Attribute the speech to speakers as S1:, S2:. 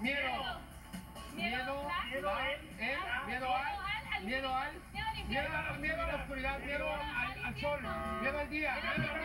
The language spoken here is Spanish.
S1: Miedo. Miedo. Miedo a. Miedo al. Miedo al. Miedo a, miedo a la oscuridad. Miedo al, sol. Miedo al día. Miedo